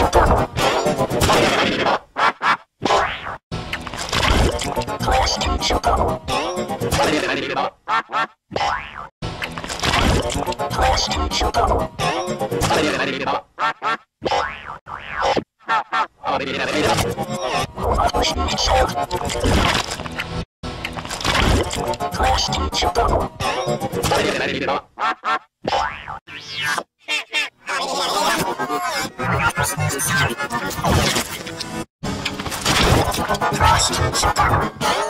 Shut up. どうしてでしょうかどうしてでしょうかどうして Thrust, Chicago.